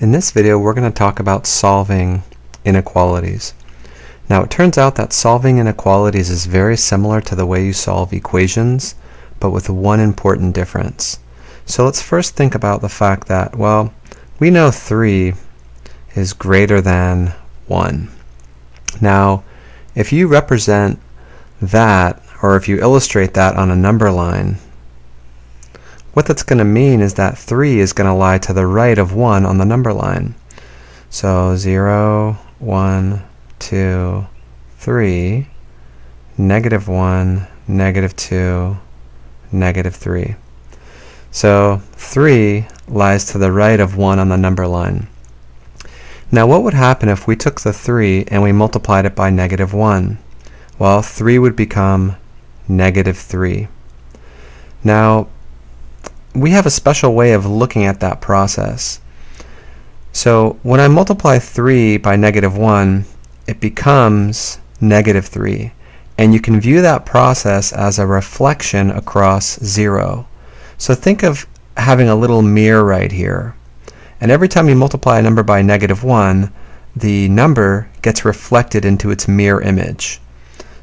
In this video we're going to talk about solving inequalities. Now it turns out that solving inequalities is very similar to the way you solve equations, but with one important difference. So let's first think about the fact that, well, we know 3 is greater than 1. Now, if you represent that, or if you illustrate that on a number line, what that's going to mean is that 3 is going to lie to the right of 1 on the number line. So 0, 1, 2, 3, negative 1, negative 2, negative 3. So 3 lies to the right of 1 on the number line. Now what would happen if we took the 3 and we multiplied it by negative 1? Well, 3 would become negative 3. Now, we have a special way of looking at that process. So when I multiply 3 by negative 1, it becomes negative 3. And you can view that process as a reflection across 0. So think of having a little mirror right here. And every time you multiply a number by negative 1, the number gets reflected into its mirror image.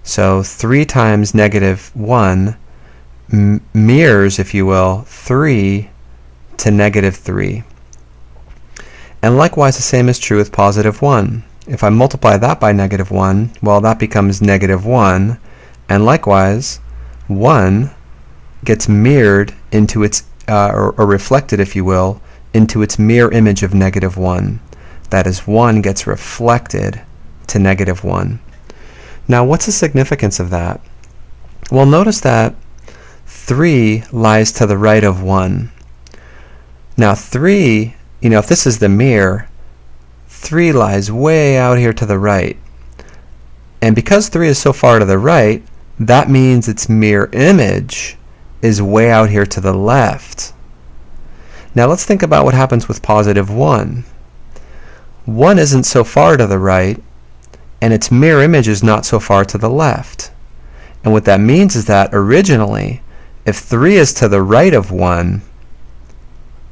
So 3 times negative 1 mirrors, if you will, 3 to negative 3. And likewise, the same is true with positive 1. If I multiply that by negative 1, well, that becomes negative 1. And likewise, 1 gets mirrored into its, uh, or, or reflected, if you will, into its mirror image of negative 1. That is, 1 gets reflected to negative 1. Now, what's the significance of that? Well, notice that 3 lies to the right of 1. Now 3, you know, if this is the mirror, 3 lies way out here to the right. And because 3 is so far to the right, that means its mirror image is way out here to the left. Now let's think about what happens with positive 1. 1 isn't so far to the right, and its mirror image is not so far to the left. And what that means is that originally, if 3 is to the right of 1,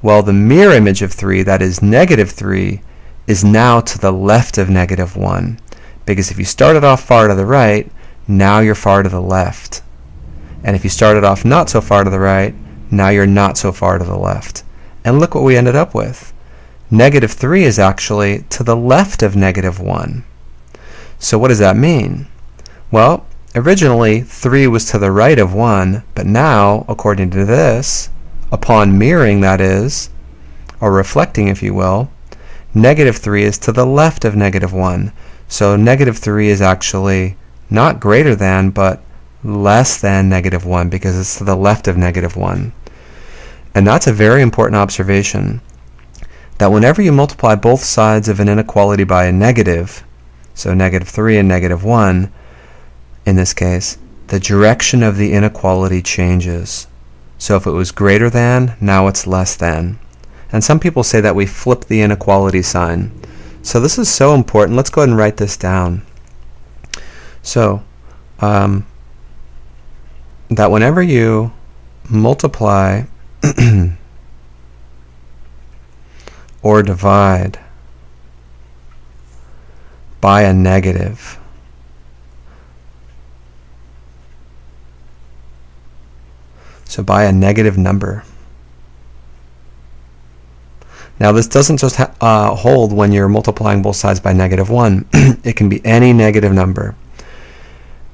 well, the mirror image of 3, that is negative 3, is now to the left of negative 1. Because if you started off far to the right, now you're far to the left. And if you started off not so far to the right, now you're not so far to the left. And look what we ended up with. Negative 3 is actually to the left of negative 1. So what does that mean? Well, Originally, 3 was to the right of 1, but now, according to this, upon mirroring that is, or reflecting if you will, negative 3 is to the left of negative 1. So negative 3 is actually not greater than, but less than negative 1 because it's to the left of negative 1. And that's a very important observation, that whenever you multiply both sides of an inequality by a negative, so negative 3 and negative 1, in this case, the direction of the inequality changes. So if it was greater than, now it's less than. And some people say that we flip the inequality sign. So this is so important. Let's go ahead and write this down. So um, that whenever you multiply or divide by a negative, So by a negative number. Now this doesn't just uh, hold when you're multiplying both sides by negative 1. it can be any negative number.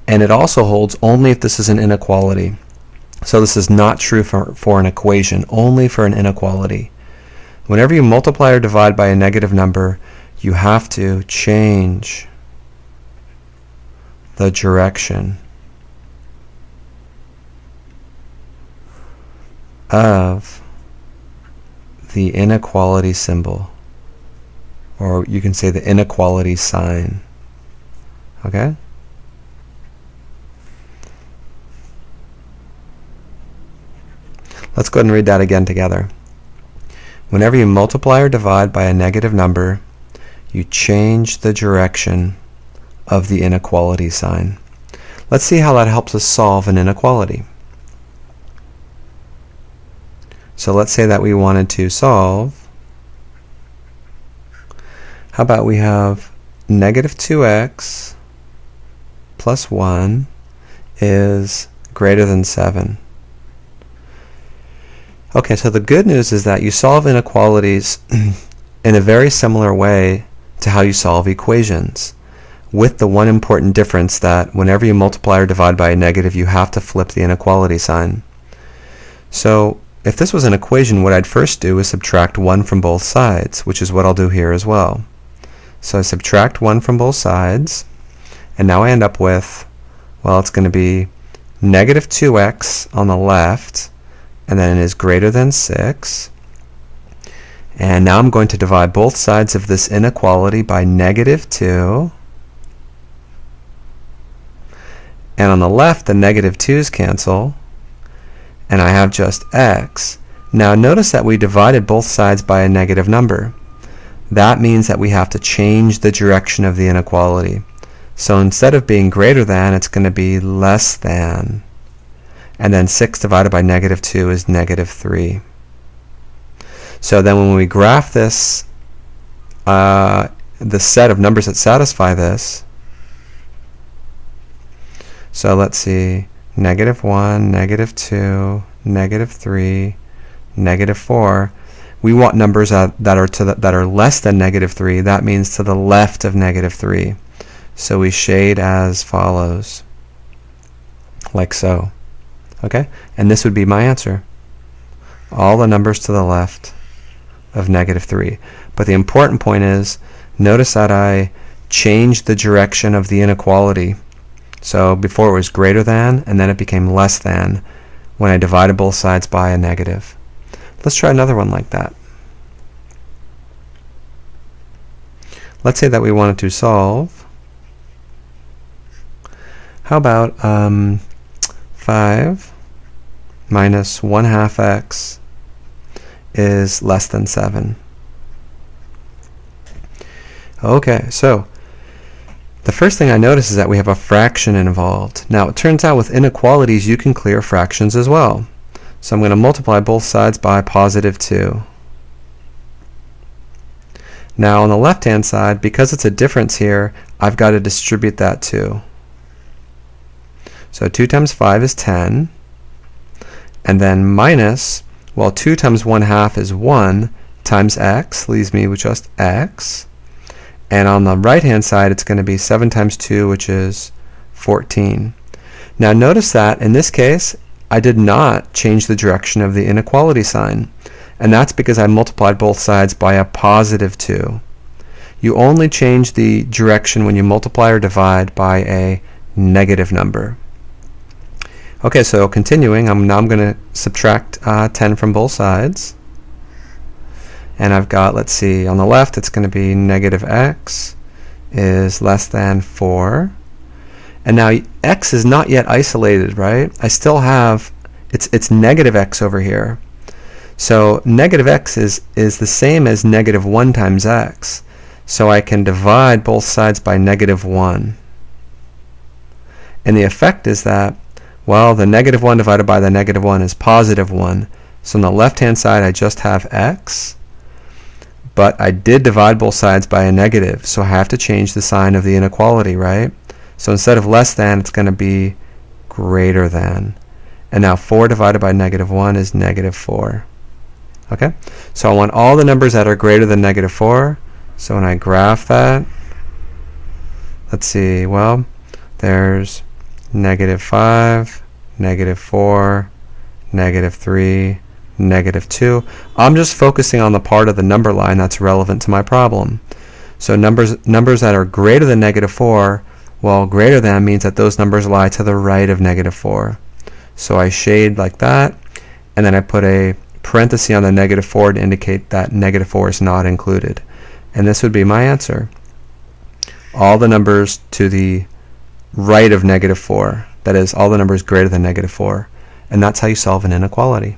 And it also holds only if this is an inequality. So this is not true for, for an equation, only for an inequality. Whenever you multiply or divide by a negative number, you have to change the direction of the inequality symbol. Or you can say the inequality sign. Okay? Let's go ahead and read that again together. Whenever you multiply or divide by a negative number, you change the direction of the inequality sign. Let's see how that helps us solve an inequality. So let's say that we wanted to solve How about we have negative 2x plus 1 is greater than 7. Okay, so the good news is that you solve inequalities in a very similar way to how you solve equations, with the one important difference that whenever you multiply or divide by a negative, you have to flip the inequality sign. So if this was an equation, what I'd first do is subtract 1 from both sides, which is what I'll do here as well. So I subtract 1 from both sides, and now I end up with, well, it's going to be negative 2x on the left, and then it is greater than 6. And now I'm going to divide both sides of this inequality by negative 2. And on the left, the negative 2's cancel, and I have just x. Now notice that we divided both sides by a negative number. That means that we have to change the direction of the inequality. So instead of being greater than, it's going to be less than. And then 6 divided by negative 2 is negative 3. So then when we graph this, uh, the set of numbers that satisfy this, so let's see, negative 1, negative 2, negative 3, negative 4. We want numbers that, are to the, that are less than negative 3. That means to the left of negative 3. So we shade as follows, like so. Okay? And this would be my answer. All the numbers to the left of negative 3. But the important point is, notice that I changed the direction of the inequality. So before it was greater than, and then it became less than when I divided both sides by a negative. Let's try another one like that. Let's say that we wanted to solve. How about um, 5 minus 1 half x is less than 7. Okay, so the first thing I notice is that we have a fraction involved. Now it turns out with inequalities you can clear fractions as well. So I'm going to multiply both sides by positive 2. Now on the left hand side, because it's a difference here, I've got to distribute that too. So 2 times 5 is 10. And then minus, well 2 times 1 half is 1 times x, leaves me with just x. And on the right hand side, it's going to be 7 times 2, which is 14. Now notice that in this case, I did not change the direction of the inequality sign. And that's because I multiplied both sides by a positive 2. You only change the direction when you multiply or divide by a negative number. Okay, so continuing, I'm now I'm going to subtract uh, 10 from both sides and I've got, let's see, on the left it's going to be negative x is less than 4. And now x is not yet isolated, right? I still have, it's, it's negative x over here. So negative x is, is the same as negative 1 times x. So I can divide both sides by negative 1. And the effect is that, well, the negative 1 divided by the negative 1 is positive 1. So on the left-hand side, I just have x but I did divide both sides by a negative, so I have to change the sign of the inequality, right? So instead of less than, it's going to be greater than. And now 4 divided by negative 1 is negative 4. Okay? So I want all the numbers that are greater than negative 4. So when I graph that, let's see, well, there's negative 5, negative 4, negative 3, negative 2. I'm just focusing on the part of the number line that's relevant to my problem. So numbers, numbers that are greater than negative 4, well, greater than means that those numbers lie to the right of negative 4. So I shade like that, and then I put a parenthesis on the negative 4 to indicate that negative 4 is not included. And this would be my answer. All the numbers to the right of negative 4, that is, all the numbers greater than negative 4. And that's how you solve an inequality.